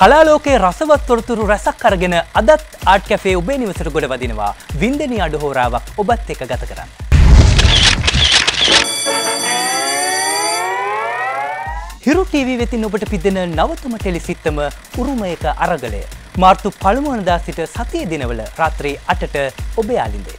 කලාලෝකයේ රසවත් තොරතුරු රැසක් අරගෙන අදත් ආට් කැෆේ ඔබේ නිවසට ගොඩ වදිනවා වින්දනී අඩු හෝරාවක් ඔබත් එක ගත කරන්න. හිරු ටීවී වෙතින් ඔබට පිදෙන නවතම ටෙලිසිත්තම උරුමයක අරගලය. මාර්තු පළමුවනදා සිට සතිය දිනවල රාත්‍රී අටට ඔබේ ආලින්දේ.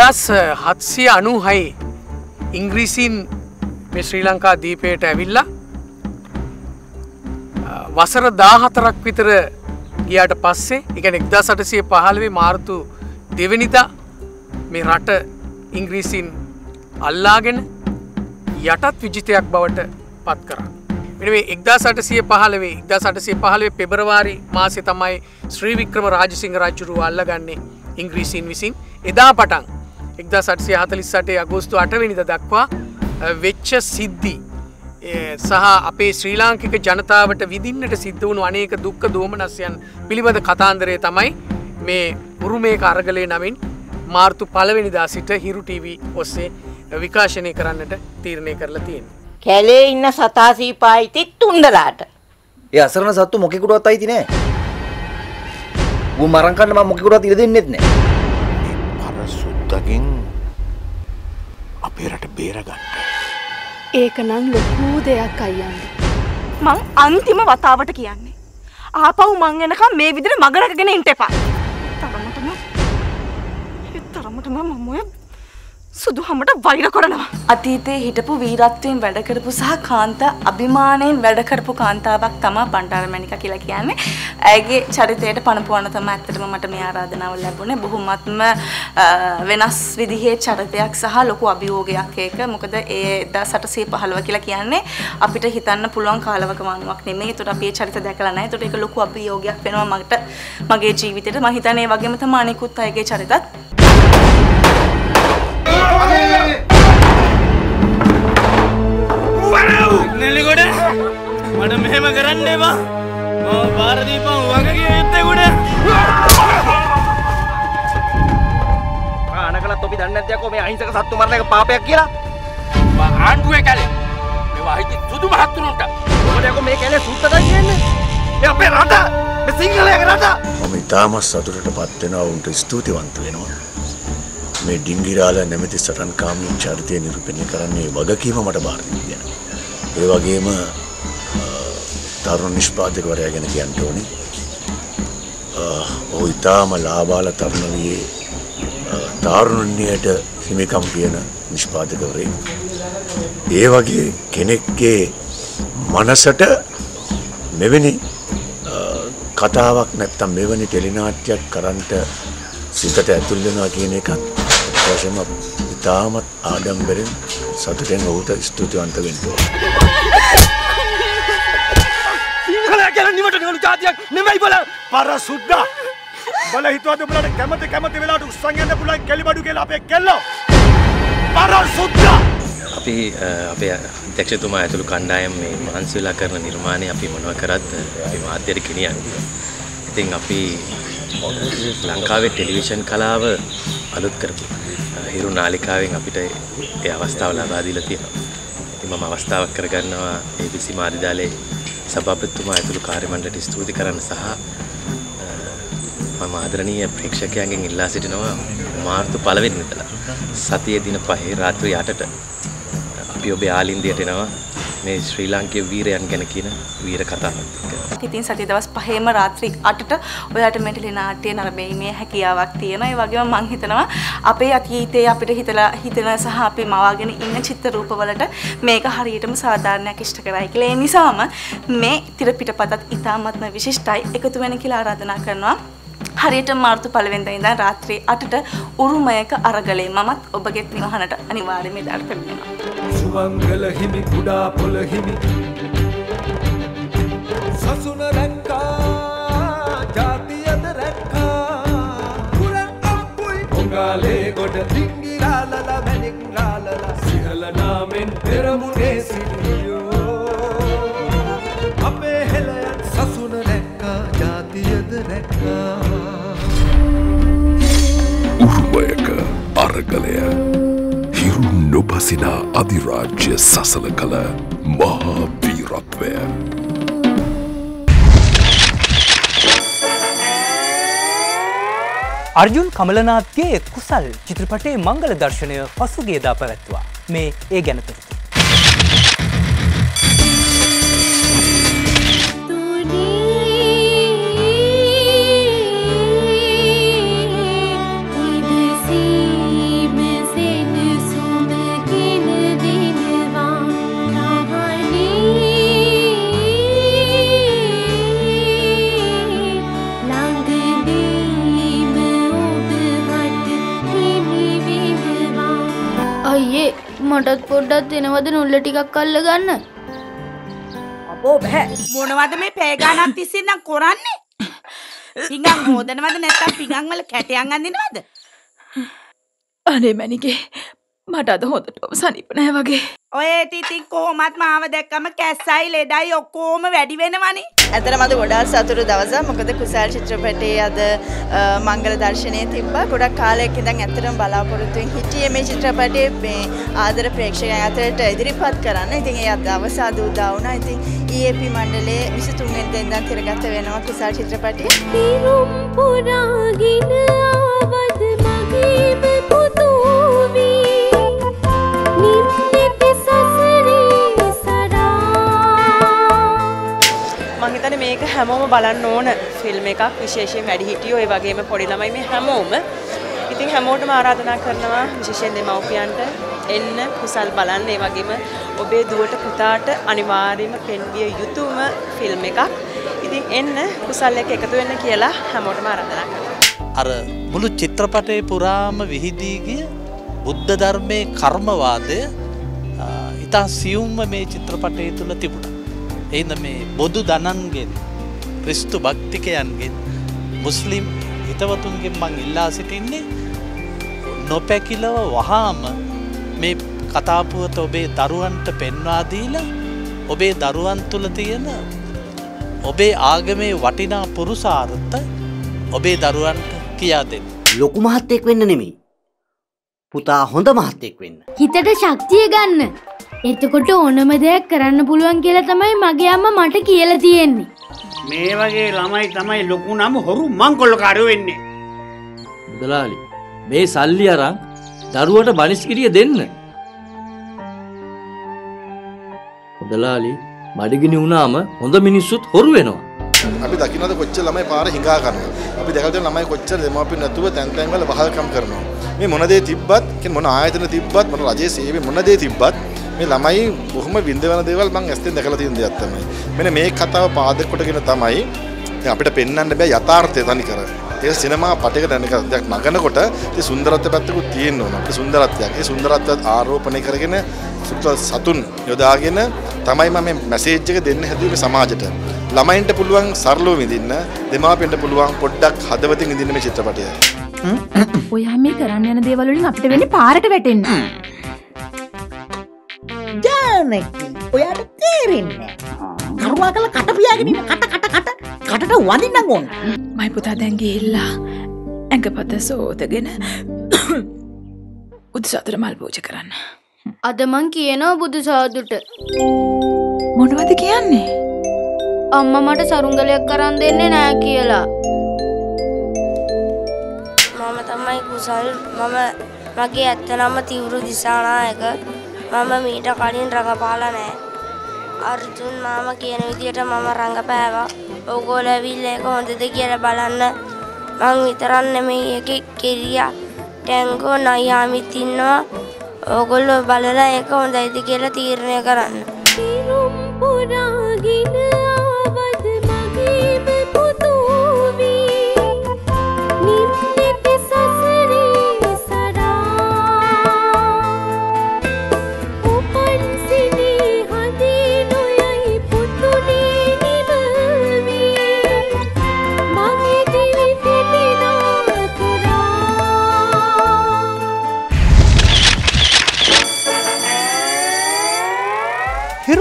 එක්දස් හත්සිය අනු හයි ඉංග්‍රීසින් මේ ශ්‍රී ලංකා දීපයට ඇවිල්ලා වසර දාහතරක් විතර ගියාට පස්සේ එක එක්දා සටසිය පහළවේ මාර්තු දෙවනිදා මේ රට ඉංග්‍රීසින් අල්ලාගෙන යටත් විජිතයක් බවට පත් කරා. එනේ එක්දා සටසිය පහලවේ එක්දා සටසිය පහලවේ පෙබරවාරි මාසය තමයි ශ්‍රී වික්‍රම රාජසිංහ රජුරුව අල්ලගන්නේ ඉංග්‍රීසින් විසින් එදා පටන් එක්දා සටසිය හතලිස් සටේ අගෝස්තු අටවෙනිද දක්වා වෙච්ච සිද්ධි සහ අපේ ශ්‍රී ලාංකික ජනතාවට විදින්නට සිද්ධ වුණු අනේක දුක්ක දෝමනස්යන් පිළිබඳ කතාන්දරය තමයි මේ උරුමේ අරගලය නමින් මාර්තු පලවෙනිදා සිට හිරු ටීව ඔස්සේ විකාශනය කරන්නට තීරණය කරලා තියෙන. කැලේ ඉන්න සතාසීපායිතිත් තුන්දලාට. ඒ අසරණ සත්තු මොකෙකුටවත් අයිති නෑ. ඌ මරන් කන්න මම මොකෙකුටවත් ඉඩ දෙන්නෙත් නෑ. සුද්දගෙන් අපේ රට බේරගන්න. ඒක නම් ලොකූ දෙයක් අයියන්න. මං අන්තිම වතාවට කියන්නේ. ආපව් මං එනකම් මේ විදිහට මගරකගෙන ඉන්න එපා. තරමටම තරමටම මම ඔය සුදු හමට වෛර කරනවා. අතීතයේ හිටපු වීරත්වයෙන් වැඩ කරපු සහ කාන්ත අභිමානයෙන් වැඩ කරපු කාන්තාවක් තමයි බණ්ඩාරමණික කියලා කියන්නේ. ඇයගේ චරිතයට පණපුවන තමයි ඇත්තටම මට මේ ආරාධනාව ලැබුණේ. බොහොමත්ම වෙනස් විදිහේ චරිතයක් සහ ලොකු අභියෝගයක් ඒක. මොකද ඒ 1815 කියලා කියන්නේ අපිට හිතන්න පුළුවන් කාලවක මනුවක් නෙමෙයි. ඒකට අපි ඒ චරිත දැකලා නැහැ. ඒකට ඒක ලොකු අභියෝගයක් වෙනවා මට මගේ ජීවිතේට. මම හිතන්නේ ඒ වගේම තමයි අනිකුත් අයගේ චරිතත්. නෙල්ලිගොඩ මට මෙහෙම කරන්න එවා මම පාරදීපන් වගගේ යුත්තෙකුඩ අනකලත් ඔබි දන්නේ නැද්ද යකෝ මේ අහිංසක සත්තු මරණ එක පාපයක් කියලා? ආණ්ඩුවේ කැලේ. මේවා හිටි සුදු මහත්තුරුන්ට. මොකද යකෝ මේ කැලේ සුත්තද කියන්නේ? මේ අපේ රට මේ සිංහලයේ රට. මම ඉතාමත් සතුටට පත් වෙනවා උන්ට ස්තුතිවන්ත වෙනවා මේ ඩිංගිරාල නැමැති සටන්කාමී චරිතය නිරූපණය කරන්නේ වගකීම මට බාර දීගෙන. ඒ වගේම තරුණ නිෂ්පාදකවරයා ගැන කියන්න ඕනේ. ඔහු ඉතාම ලාබාල තරුණවියේ තාරුණ්‍යයට හිමිකම් කියන නිෂ්පාදකවරේ. ඒ වගේ කෙනෙක්ගේ මනසට මෙවැනි කතාවක් නැත්තම් මෙවැනි ටෙලිනාට්‍යයක් කරන්නට සිතට ඇතුල් වෙනවා කියන එකත් වශයෙන්ම ඉතාමත් ආඩම්බරෙන් සතුටෙන් ඔහුට ස්තුතිවන්ත වෙන්න සිංහලයා කියලා නිවට නිවුණු જાතියක් නෙමෙයි බල. පර සුද්දා බල හිතුවද උඹලට කැමති කැමති වෙලාවට උස්සන් යන්න පුළුවන් කෙලිබඩු කියලා අපේ කෙල්ලෝ. පර සුද්දා අපි අපේ අධ්‍යක්ෂතුමා ඇතුළු කණ්ඩායම් මේ මහන්සි වෙලා කරන නිර්මාණය අපි මොනවා කරත් අපි මාධ්‍යයට ගෙනියන්නේ. ඉතින් අපි ලංකාවේ ටෙලිවිෂන් කලාව අලුත් කරපු හිරු නාලිකාවෙන් අපිට ඒ අවස්ථාව ලබා දීලා තියෙනවා. ඉතින් මම අවස්ථාවක් කරගන්නවා ABC මාධ්‍යාලයේ සභාපතිතුමා ඇතුළු කාර්ය මණ්ඩලයට ස්තුති කරන්න සහ මම ආදරණීය ප්‍රේක්ෂකයන්ගෙන් ඉල්ලා සිටිනවා මාර්තු පළවෙනි ඉඳලා සතියේ දින පහේ රාත්‍රී 8ට අපි ඔබේ ආලින්දයට එනවා මේ ශ්‍රී ලාංකීය වීරයන් ගැන කියන වීර කතාවක් එක්ක. ඉතින් සතිය දවස් 5ේම රාත්‍රී 8ට ඔයාලට මේ ටෙලිනාට්‍ය නරඹීමේ හැකියාවක් තියෙනවා. ඒ වගේම මම හිතනවා අපේ අතීතයේ අපිට හිතලා හිතන සහ අපි මවාගෙන ඉන්න චිත්‍ර රූපවලට මේක හරියටම සාධාරණයක් ඉෂ්ට කරයි කියලා. ඒ නිසාම මේ තිරපිටපතත් ඉතාමත්ම විශිෂ්ටයි. එකතු වෙන කියලා ආරාධනා කරනවා. හරියට මාර්තු පළවෙනිදා ඉඳන් රාත්‍රී 8ට උරුමයක අරගලේ මමත් ඔබගේ නිවහනට අනිවාර්යයෙන්ම ඉදාට පැමිණෙනවා. සුමංගල හිමි කුඩා පොළ හිමි. සසුන රැක්කා ජාතියද රැක්කා. කුරන් අප්පුයි පොඟාලේ ගොඩ ලිංගිරාලල මැනිංගාලල සිහල නාමෙන් පෙරමුණේ සිටියෝ අරගලය හිරු නොබසිනා අධිරාජ්‍ය සසල කළ මහා වීරත්වය. අර්ජුන් කමලනාත්ගේ කුසල් චිත්‍රපටයේ මංගල දර්ශනය පසුගේදා පැවැත්වා මේ ඒ ගැනතුරතු. මටත් පොඩ්ඩක් දෙනවද නුල්ල ටිකක් අල්ල ගන්න? අපෝ බැහැ මොනවද මේ පෑගානක් තිස්සෙන්නම් කොරන්නේ? පිඟන් හෝදනවද නැත්තම් පිඟන් වල කැටයන් අඳිනවද? අනේ මැනිගේ මට අද හොඳටම සනිප නෑ වගේ ඔය ඉතින් කොහොමත් මාව දැක්කම කැස්සයි ලෙඩයි ඔක්කොම වැඩි වෙනවනේ ඇතර මද ගොඩාක් සතුරු දවස මොකද කුසල් චිත්‍රපටයේ අද මංගල දර්ශනය තිබ්බා ගොඩක් කාලයක් ඉඳන් ඇත්තටම බලාපොරොත්තුෙන් හිටියේ මේ චිත්‍රපටයේ මේ ආදර ප්‍රේක්ෂකයන් අතරට ඉදිරිපත් කරන්න. ඉතින් ඒ අද අවසාද උදා වුණා. ඉතින් EAP මණ්ඩලයේ 23 වෙනිදා ඉඳන් තිරගත වෙනවා කුසල් චිත්‍රපටය. පිරුම් පුරාගෙන මං හිතන්නේ මේක හැමෝම බලන්න ඕන ෆිල්ම් එකක් විශේෂයෙන් වැඩිහිටියෝ. ඒ වගේම පොඩි ළමයි මේ හැමෝම. ඉතින් හැමෝටම ආරාධනා කරනවා විශේෂයෙන් දෙමව්පියන්ට එන්න කුසල් බලන්න. ඒ වගේම ඔබේ දුවට පුතාට අනිවාර්යයෙන්ම පෙන්විය යුතුම ෆිල්ම් එකක්. ඉතින් එන්න කුසල් එක්ක එකතු වෙන්න කියලා හැමෝටම ආරාධනා කරනවා. අර මුළු චිත්‍රපටය පුරාම විහිදී ගිය බුද්ධ ධර්මයේ කර්මවාදය අ, ඉතා සියුම්ම මේ චිත්‍රපටය තුළ තිබුණ. එයිද මේ බොදු දනන්ගෙන් ක්‍රිස්තු භක්තිකයන්ගෙන් මුස්ලිම් හිතවතුන්ගෙන් මං ඉල්ලා සිටින්නේ නොපැකිලව වහාම මේ කතාපුවත ඔබේ දරුවන්ට පෙන්වා දීලා ඔබේ දරුවන් තුළ තියෙන ඔබේ ආගමේ වටිනා පුරුසාර්ථ ඔබේ දරුවන්ට කියා දෙන්න. ලොකු මහත්තෙක් වෙන්න නෙමෙයි. පුතා හොඳ මහත්තෙක් වෙන්න. හිතට ශක්තිය ගන්න එතකොට ඕනම දෙයක් කරන්න පුළුවන් කියලා තමයි මගේ අම්ම මට කියලා තියෙන්නේ මේ වගේ ළමයි තමයි ලොකු නම් හොරු මංකොල්ලකාරයෝ වෙන්නේ. මුදලාලි මේ සල්ලි අරන් දරුවට බනිස්කිරිය දෙන්න. මුදලාලි බඩගිනි වුණාම හොඳ මිනිස්සුත් හොරු වෙනවා. අපි දකින්නද කොච්චර ළමයි පාර හිඟා කරනවා. අපි දැකලා තියෙන ළමයි කොච්චර දෙමාපියන් නැතුව තැන් තැන් වල වහල්කම් කරනවා. මේ මොන දේ තිබ්බත්, කියන්නේ මොන ආයතන තිබ්බත්, මොන රජයේ සේවය මොන දේ තිබ්බත් මේ ළමයි බොහොම විඳවන දේවල් මම ඇස්තෙන් දැකලා තියෙන දෙයක් තමයි. මෙන්න මේ කතාව පාදක කොටගෙන තමයි දැන් අපිට පෙන්වන්න බෑ යථාර්ථය තනි කර. ඒ සිනමා පටයකට නික දෙයක් නගනකොට ඒ සුන්දරත්ව පැත්තකුත් තියෙන්න ඕන. අපේ සුන්දරත්වයක්. ඒ සුන්දරත්වය ආරෝපණය කරගෙන සුත්ව සතුන් යොදාගෙන තමයි මම මේ මැසේජ් එක දෙන්න හැදුවේ මේ සමාජයට. ළමයින්ට පුළුවන් සරලව විඳින්න, දෙමාපියන්ට පුළුවන් පොඩ්ඩක් හදවතින් විඳින්න මේ චිත්‍රපටය. ඔයා මේ කරන්න යන දේවල් වලින් අපිට වෙන්නේ පාරට වැටෙන්න. ජානකි ඔයාට තේරෙන්නේ කරුවා කල කට පියාගෙන ඉන්න. කට කට කට. කටට වදින්නම් ඕන. මයි පුතා දැන් ගිහිල්ලා ඇඟපත සෝදගෙන උදසතර මල් පූජ කරන්න. අද මං කියනවා බුදු සාදුට මොනවද කියන්නේ? අම්ම මට සරුංගලයක් කරන් දෙන්නේ නෑ කියලා. මම තමයි කුසල් මම මගේ ඇත්තනම තිවුරු දිසානායක මම මීට කලින් රඟපාලා නෑ අර්ජුන් මාම කියන විදියට මම රඟපෑවා. ඕගොල්ලෝ ඇවිල්ලා ඒක හොඳද කියලා බලන්න. මං විතරක් නෙමෙයි එකේ කෙරියා ටැංගෝ නයාමිත් ඉන්නවා. ඕගොල්ලෝ බලලා ඒක හොඳයිද කියලා තීරණය කරන්න. පුරාගෙන ආවද?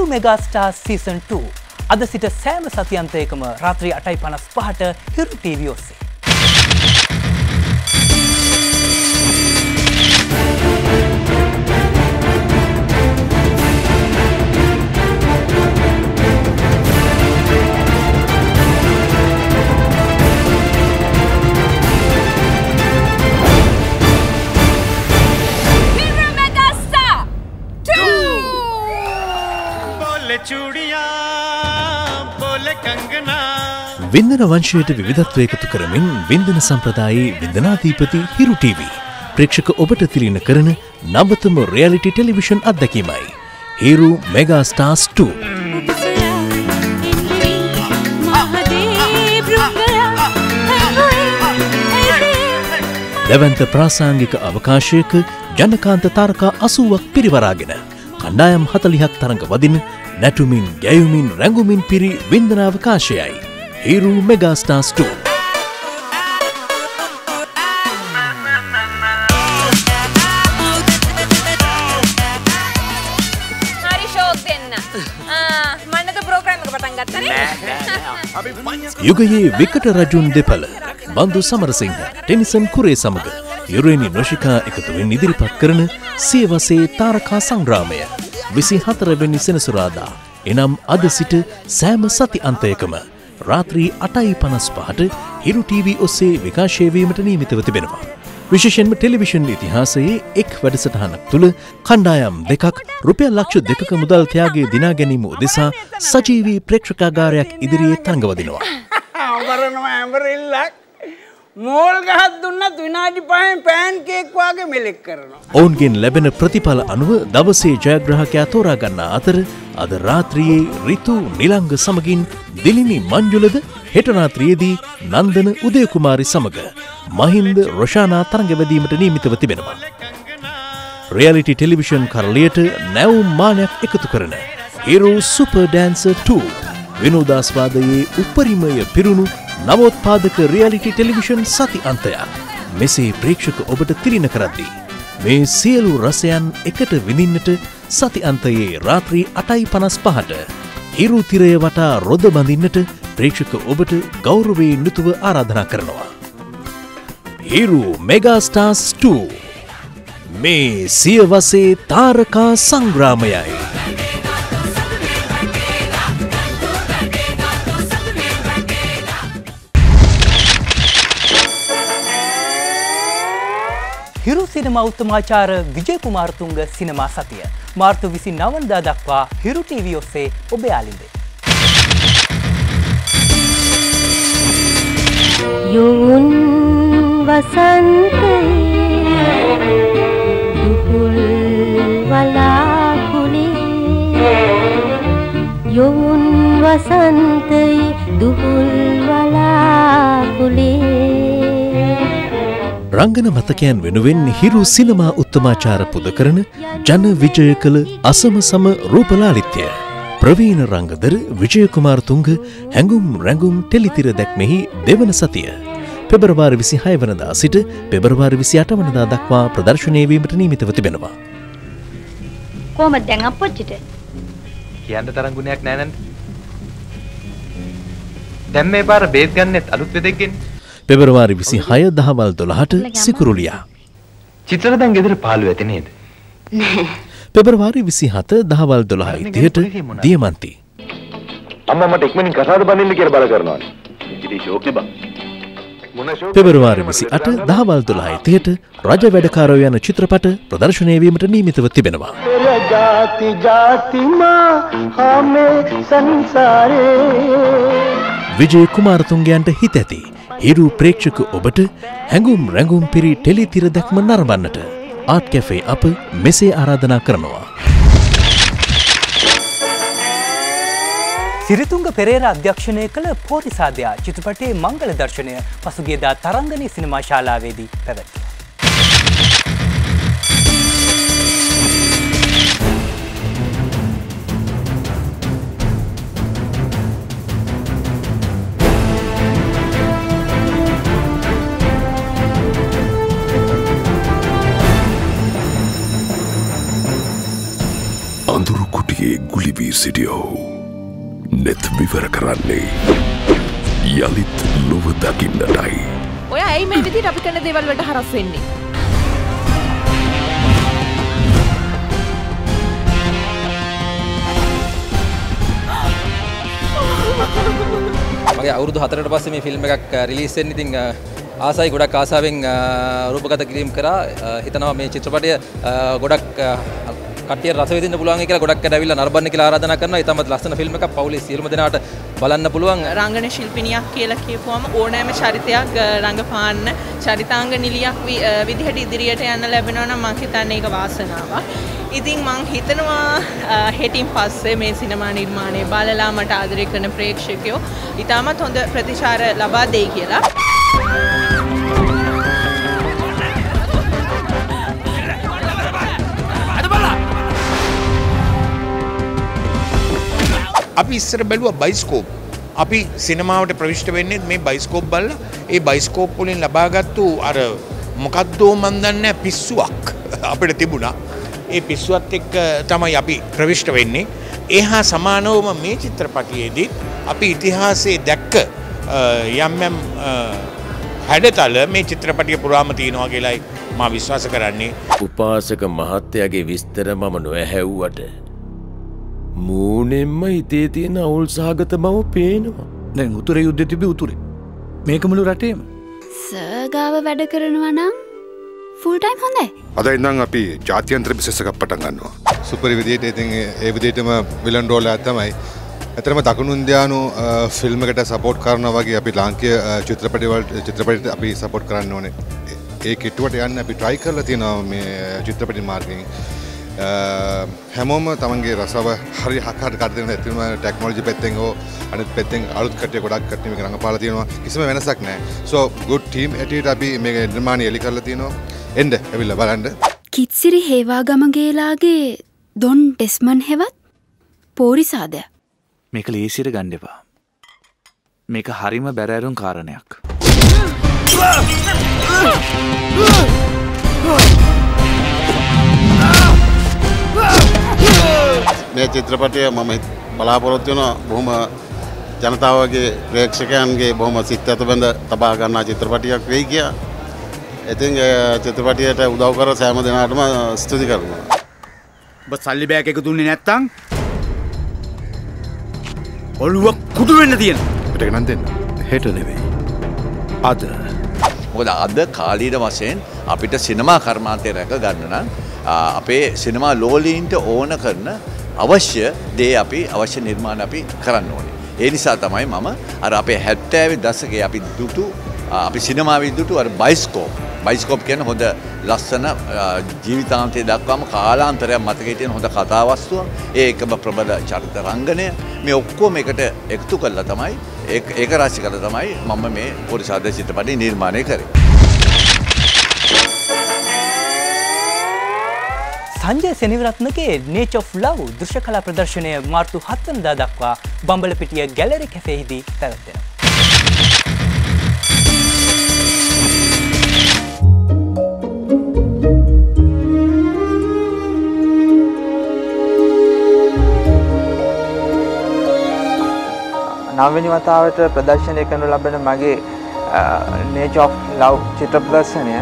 මෙගාස්ටා සීසන් 2 අද සිට සෑම සතියන්තයකම රාත්‍රී අටයි පනස් පහට හිරු ටීවි ඔස්සේ. වින්දන වංශයට විවිධත්ව එකතු කරමින් වින්දන සම්ප්‍රදායේ විදනාධීපති හිරු TV. ප්‍රේක්ෂක ඔබට තිලින කරන නවතම reality television අත්දැකීමයි. Hiru mega stars 2. දැවන්ත ප්‍රාසාංගික අවකාශයක ජනකාන්ත තාරකා අසුවක් පිරිවරාගෙන. කණ්ඩායම් හතලිහක් තරඟ වදින නැටුමින් ගැයුමින් රැඟුමින් පිරි වින්දනාවකාශයයි. හිරු මෙගාස්ටාස් 2. හරි ෂෝක් දෙන්න. මන්නත ප්‍රෝග්‍රෑම් එක පටන් ගත්තනේ යුගයේ විකට රජුන් දෙපළ බන්දු සමරසිංහ ටෙනිසන් කුරේ සමඟ යුරේනි නොෂිකා එකතුවෙන් ඉදිරිපත් කරන සියවසේ තාරකා සංග්‍රාමය විසි හතරවෙනි සෙනසුරාදා. එනම් අද සිට සෑම සති අන්තයකම රාත්‍රී අටයි පනස් පහට හිරු TV ඔස්සේ විකාශයවීමට නීමිතව තිබෙනවා. විශේෂෙන්ම ටෙලිවිෂන් ඉතිහාසයේ එක් වැඩසටහනක් තුළ කණ්ඩායම් දෙකක් රුපියල් ලක්ෂ දෙකක මුදල් ත්‍යයාගේ දිනා ගැනීම උදෙසා සජීවී ප්‍රේක්ෂකාගාරයක් ඉදිරියේ තරඟවදිනවා. අවරනවා ඇමරෙල්ලක් මෝල් ගහත් දුන්නත් විනාඩි පහෙන් පෑන් කේක් වගේ මෙලෙක් කරනවා. ඔවුන්ගෙන් ලැබෙන ප්‍රතිඵල අනුව දවසේ ජයග්‍රහකයා තෝරාගන්නා අතර අද රාත්‍රියේ රිතු නිලංග සමගින් දිලිනි මංජුලද හෙටනාත්‍රියේදී නන්දන උදයකුමාරි සමග මහින්ද රොෂානා තරඟවැදීමට නීමිතව තිබෙනවා. රියලිටි ටෙලිවිෂන් කරලියට නැවුම් මානයක් එකතු කරන හිරු සුපර් ඩෑන්ස 2 විනෝදාස්වාදයේ උපරිමය පිරුණු නවෝත්පාදක රියලිටි ටෙලිවිෂන් සති අන්තයක් මෙසේ ප්‍රේක්ෂක ඔබට තිරින කරද්දී. මේ සියලු රසයන් එකට විඳින්නට සති අන්තයේ රාත්‍රී අටයි පනස් පහට හිරු තිරය වටා රොද බඳින්නට ප්‍රේක්ෂක ඔබට ගෞරවයෙන් යුතුව ආරාධනා කරනවා. හිරු මෙගාස්ටාස් 2 මේ සියවසේ තාරකා සංග්‍රාමයයි. සිනමා උත්තමාචාර විජය කුමාරතුංග සිනමා සතිය මාර්තු විසි නවන්දා දක්වා හිරු ටීවී ඔස්සේ ඔබ යාලින්දේ. යොවුන් වසන්තයේ දුපුල් වලාකුලේ යොවුන් වසන්තයේ දුහුල් රංගන මතකයන් වෙනුවෙන් හිරු සිනමා උත්තමාචාර පුද කරන ජන විජය කළ අසම සම රූපලාලිත්‍යය. ප්‍රවීණ රංගදර විජයකුමාර තුංග හැඟුම් රැඟුම් ටෙලිතිර දැක්මෙහි දෙවන සතිය. පෙබරවාර විසි හය වනදා සිට පෙබරවාර විසි අට වනදා දක්වා ප්‍රදර්ශනයවීමට නීමිතව තිබෙනවා. කොහොමද දැන් අප්පච්චිට කියන්න තරම් ගුණයක් නෑ නන්ද දැන් මේ පාර බේත් ගන්නෙත් අලුත් වෙදෙක්ගෙන් පෙබරවාරි විසි හය දහවල් දොළහට සිකුරුලියා. චිත්‍රදන් ගෙදර පාලු ඇති නේද. පෙබරවාරි විසි හත දහවල් දොළහ ඉතියට දියමන්ති. අම්මට එක්මනින් කසාද බඳන්න කියර බල කරනවා. ඉදිරි ශෝක බා. පෙබරවාරි විසි අට දහවල් දුලායි තියට රජ වැඩකාරෝ යන චිත්‍රපට ප්‍රදර්ශනයවීමට නීමිතව තිබෙනවා. විජය කුමාරතුන්ගයන්ට හිත ඇති හිරු ප්‍රේක්ෂක ඔබට හැඟුම් රැඟුම් පිරි ටෙලිතිර දැක්ම නරඹන්නට ආට් කැෆේ අප මෙසේ ආරාධනා කරනවා. සිරිතුංග පෙරේර අධ්‍යක්ෂණය කළ පෝරිසාධයා චිත්‍රපටයේ මංගල දර්ශනය පසුගේදා තරංගනී සිනමා ශාලාවේදී පැවැත්ව. අතීතයේ ගුලිවී සිටිය නෙත් විවර කරන්නේ යළිත් ලොව දකින්නටයි. ඔය ඇයි මේ විදිහට අපි කරන දේවල් වලට හරස් වෙන්නේ? මගේ අවුරුදු හතරට පස්සේ මේ ෆිල්ම් එකක් රිලීස් වෙන්න ඉතින් ආසයි ගොඩක් ආසාවෙන් රූපගත කිරීම කරා හිතනවා මේ චිත්‍රපටය ගොඩක් අ, කට්ටිය රස විඳින්න පුළුවන් කියලා ගොඩක් අය ඇවිල්ලා නරඹන්න කියලා ආරාධනා කරනවා. ඊටමත් ලස්සන ෆිල්ම් එකක් පවුලේ සියලුම දෙනාට බලන්න පුළුවන්. රංගන ශිල්පිනියක් කියලා කියපුවම ඕනෑම චරිතයක් අ, රඟපාන්න චරිතාංග නිලියක් වි- අ, විදිහට ඉදිරියට යන්න ලැබෙනවා නම් මං හිතන්නේ ඒක වාසනාවක්. ඉතින් මං හිතනවා අ, හෙටින් පස්සේ මේ සිනමා නිර්මාණය බලලා මට ආදරය කරන ප්‍රේක්ෂකයෝ ඉතාමත් හොඳ ප්‍රතිචාර ලබා දෙයි කියලා. අපි ඉස්සර බැලුව බයිස්කෝප්. අපි සිනමාවට ප්‍රවිෂ්ට වෙන්නේ මේ බයිස්කෝප් බල්ල. ඒ බයිස්කෝප් වලින් ලබාගත්තු අර මොකක්දෝ මන්දන්න පිස්සුවක් අපිට තිබුණා. ඒ පිස්සුවත් එක්ක තමයි අපි ප්‍රවිෂ්ට වෙන්නේ. ඒ හා සමානවම මේ චිත්‍රපටියේදී අපි ඉතිහාසයේ දැක්ක අ, යම් යම් අ, හැඩතල මේ චිත්‍රපටිය පුරාම තියෙනවා කියලායි මා විශ්වාස කරන්නේ. උපාසක මහත්තයාගේ විස්තර මම නොඇහැව්වට මූනෙන්ම හිතේ තියෙන අවුල් සහගත බව පේනවා දැන් උතුරේ යුද්ධ තිබි උතුරේ මේක මුළු රටේම සර්ගාව වැඩ කරනවා නම් ෆුල් ටයිම් හොඳයි අද ඉඳන් අපි ජාත්‍යන්ත්‍ර බිසෙස් එකක් පටන් ගන්නවා. සුපරි විදියට ඉතින් ඒ විදිහටම විලන් රෝල් එකක් තමයි. ඇතරම දකුණු ඉන්දයානු ෆිල්ම් එකට සපෝට් කරනවා වගේ අපි ලාංකීය චිත්‍රපටි වලට චිත්‍රපටියට අපි සපෝට් කරන්න ඕනේ. ඒ කිට්ටුවට යන්න අපි try කරලා තියෙනවා මේ චිත්‍රපටි මාර්ගයෙන්. හැමෝම තමන්ගේ රසව හරි හකට කටන ඇතිම ටෙක්නෝජි පැත්තෙන් හෝ අනිත් පැත්තෙන් අලුත් කටය ගොඩක් කටම රඟපාල තියෙනවා. කිසිම වෙනසක් නෑ සෝ ගුඩ් ටීම් ඇටට අපි මේ නිර්මාණය එලි කරලා තියෙනවා. එන්ඩ ඇවිල්ල බලන්ඩ කිත්සිරි හේවා ගමගේලාගේ දොන් ඩෙස්මන් හෙවත් පෝරිසාදය මේක ලේසිර ගණ්ඩපා මේක හරිම බැරෑරුම් කාරණයක් මේ චිත්‍රපටය මම බලාපොරොත්තු වෙන බොහොම ජනතාවගේ ප්‍රේක්ෂකයන්ගේ බොහොම සිත් ඇත බැඳ තබා ගන්නා චිත්‍රපටියක් වෙයි කියා. ඉතින් චිත්‍රපටියට උදව් කර සෑම දෙනාටම ස්තුති කරනවා. ඔබ සල්ලි බෑක එක දුන්නේ නැත්තං ඔළුවක් කුඩු වෙන්න තියෙන ටගෙනන් දෙන්න. හෙට නෙවෙයි. අද. මොකද අද කාලීන වශයෙන් අපිට සිනමා කර්මාන්තය රැක ගන්න නම් අපේ සිනමා ලෝලීන්ට ඕන කරන අවශ්‍ය දේ අපි අවශ්‍ය නිර්මාණ අපි කරන්න ඕනේ. ඒ නිසා තමයි මම අර අපේ හැත්තෑවි දසගේ අපි දුටු ආ, අපි සිනමාවී දුටු අර බයිස්කෝප් බයිස්කෝප් කියන හොඳ ලස්සන ආ, ජීවිතාන්තය දක්වාම කාලාන්තරයක් මතක හිටියන හොඳ කතාවස්තුව ඒ එකම ප්‍රබල චරිත රංගනය මේ ඔක්කෝම එකට එකතු කල්ලා තමයි ඒක- ඒක රාශි කළ තමයි මම මේ පොරිසාද චිත්‍රපටි නිර්මාණය කරේ. සංජය සෙනවිරත්නගේ නේච් of ලව් දෘශ්‍ය කලා ප්‍රදර්ශනය මාර්තු හත්වනදා දක්වා බම්බලපිටිය ගැලරි කැෆෙහිදී පැවැත්වෙන. නවවෙනි වතාවට ප්‍රදර්ශනය කරනු ලබන මගේ නේච් of ලව් චිත්‍ර ප්‍රදර්ශනය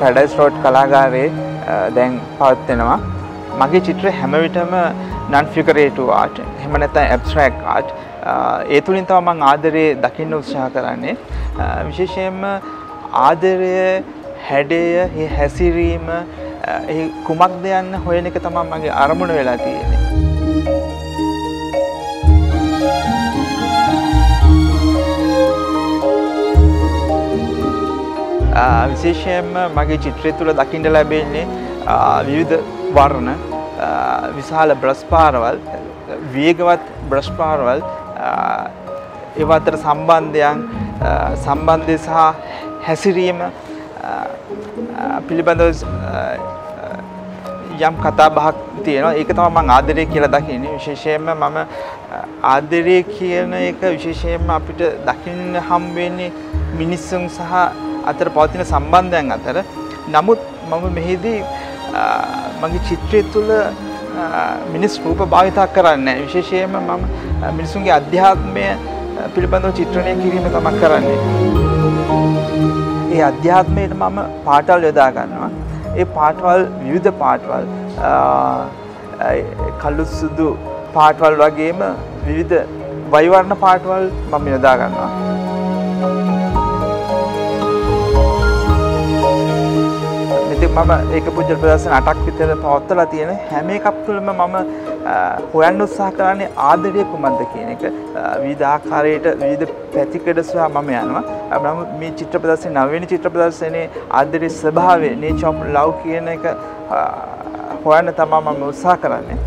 පැඩයිස් රෝඩ් කලාගාරයේ අ, දැන් පවත්වෙනවා. මගේ චිත්‍ර හැමවිටම නන් ෆිකරේටු ආට් හෙම නැත්නම් ඇබ්ස්ට්‍රැක්ට් ආට් ඒ තුලින් තමයි මම ආදරේ දකින්න උත්සාහ කරන්නේ. අ, විශේෂයෙන්ම ආදරය හැඩය ඒ හැසිරීම අ, ඒ කුමක්ද යන්න හොයන එක තමයි මගේ අරමුණ වෙලා තියෙන්නේ. විශේෂයෙන්ම මගේ චිත්‍රය තුළ දකිින්ට ලැබෙන්නේ ආ, විවිධ වර්ණ ආ, විශාල බ්‍රස්පාරවල් වේගවත් බ්‍රස්පාරවල් ඒවතර සම්බන්ධයන් ආ, සම්බන්ධය සහ හැසිරීම ආ, ආ, පිළිබඳව ආ, යම් කතා බහක් තියෙනවා. ඒක තමයි මම ආදරය කියලා දකින්නේ. විශේෂයෙන්ම මම ආදරය කියන එක විශේෂයෙන්ම අපිට දකින්න හම් වෙන්නේ මිනිස්සුන් සහ අතර පවතින සම්බන්ධයන් අතර නමුත් මම මෙහිදී ආ, මගේ චිත්‍රය තුළ මිනිස් රූප භාවිතා කරන්නේ විශේෂයෙන්ම මම මිනිසුන්ගේ අධ්‍යාත්මය පිළිබඳව චිත්‍රණය කිරීම තමක් කරන්නේ. ඒ අධ්‍යාත්මයට මම පාටල් යොදා ගන්නවා. ඒ පාටවල් විවිධ පාටවල් කල්ලු සුදු පාටවල් වගේම විවිධ වයිවර්ණ පාටවල් මම යොදා ගන්නවා. මම ඒක පුජ්‍යල ප්‍රදර්ශන 8ක් විතර පවත්වලා තියෙන හැම එකක් තුළම මම හොයන්න උත්සාහ කරන්නේ ආදරය කුමක්ද කියන එක විවිධ ආකාරයට විවිධ පැතිකඩ සොයා මම යනවා. මම මේ චිත්‍ර ප්‍රදර්ශනයේ නවවෙනි චිත්‍ර ප්‍රදර්ශනයේ ආදරයේ ස්වභාවය nature of love කියන එක හොයන්න තමයි මම උත්සාහ කරන්නේ.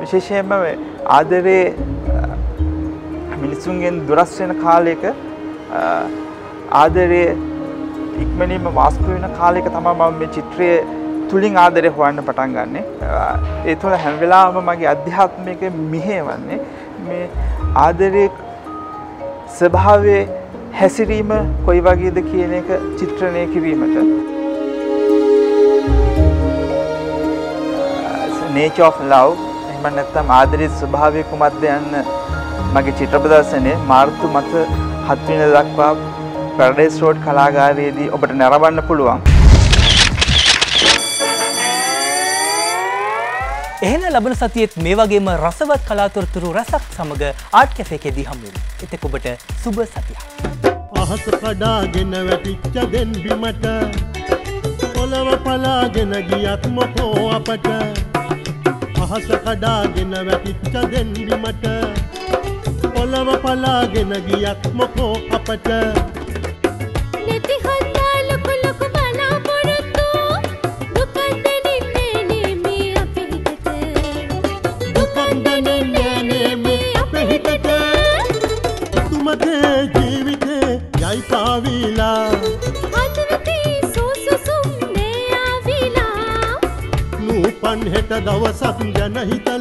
විශේෂයෙන්ම ආදරේ මිනිසුන්ගෙන් දුරස් වෙන කාලයක ආදරේ ඉක්මනින්ම වාස්තු වෙන කාලයක තමයි මම මේ චිත්‍රය තුලින් ආදරේ හොයන්න පටන් ගන්නෙ. ඒ තුළ හැම වෙලාවම මගේ අධ්‍යාත්මික මිහෙවන්නේ මේ ආදරේ ස්වභාවයේ හැසිරීම කොයි වගේද කියන එක චිත්‍රණය කිරීමට. nature of love එහෙම නැත්නම් ආදරේ ස්වභාවය කුමක්ද යන්න මගේ චිත්‍ර ප්‍රදර්ශනයේ මාර්තු මත 7 වෙනිදා දක්වා පැරඩයිස් රෝඩ් කලාගාරයේදී ඔබට නැරඹන්න පුළුවන්. එහෙන ලබන සතියෙත් මේ වගේම රසවත් කලාතුරතුරු රසක් සමග ආට් කැෆේකෙදී හමුවෙමු. එතෙක් ඔබට සුබ සතියක්. අහස කඩාගෙන වැටිච්ච දෙන් බිමට පොළව පලාගෙන ගියත් මොකෝ අපට අහස කඩාගෙන වැටිච්ච දෙන් බිමට පොළව පලාගෙන ගියත් මොකෝ අපට හෙට දවසක් ගැන හිතලා